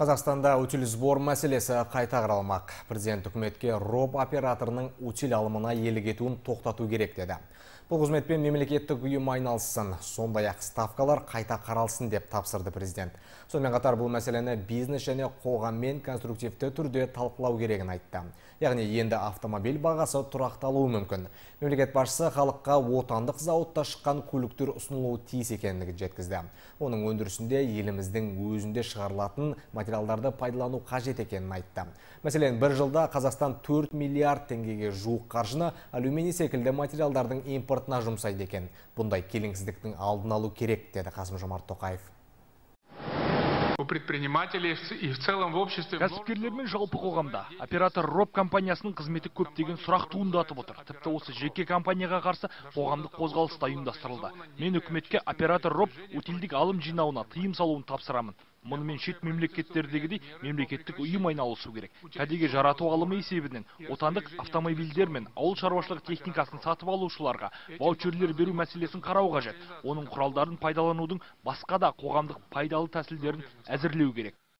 Қазақстанда утиль сбор мәселесі қайта қаралмақ. Президент үкіметке роб операторының утиль алымына елік етуін тоқтату керек деді. Бұл қызметпен мемлекеттік ұйым айналыссын, сондай ақ ставкалар қайта қаралсын деп тапсырды президент. Сонымен қатар бұл мәселені бизнес және қоғаммен конструктивті түрде талқылау керегін айтты. Яғни енді автомобиль бағасы тұрақталуы мүмкін. Мемлекет басшысы халыққа отандық зауытта шыққан көліктер ұсынылуы тиіс екендігін жеткізді. Оның өндірісінде еліміздің өзінде шығарылатын материалдарды пайдалану қажет екенін айтты. Мәселен, бір жылда Қазақстан 4 миллиард теңгеге жуық қаржыны алюминий секілді материалдардың импортына жұмсайды екен. Бұндай келеңсіздіктің алдын алу керек, деді Қасым Жомарт Тоқаев у предпринимателей и в целом в обществе кәсіпкерлер мен жалпы қоғамда оператор роб компаниясының қызметі көптеген сұрақ туындатып отыр тіпті осы жеке компанияға қарсы қоғамдық қозғалыс та ұйымдастырылды мен үкіметке оператор роб утилдік алым жинауына тыйым салуын тапсырамын мұнымен шет мемлекеттердегідей мемлекеттік ұйым айналысу керек. Кәдеге жарату алымы есебінен отандық автомобильдер мен ауыл шаруашылығы техникасын сатып алушыларға ваучерлер беру мәселесін қарау қажет. Оның құралдарын пайдаланудың басқа да қоғамдық пайдалы тәсілдерін әзірлеу керек.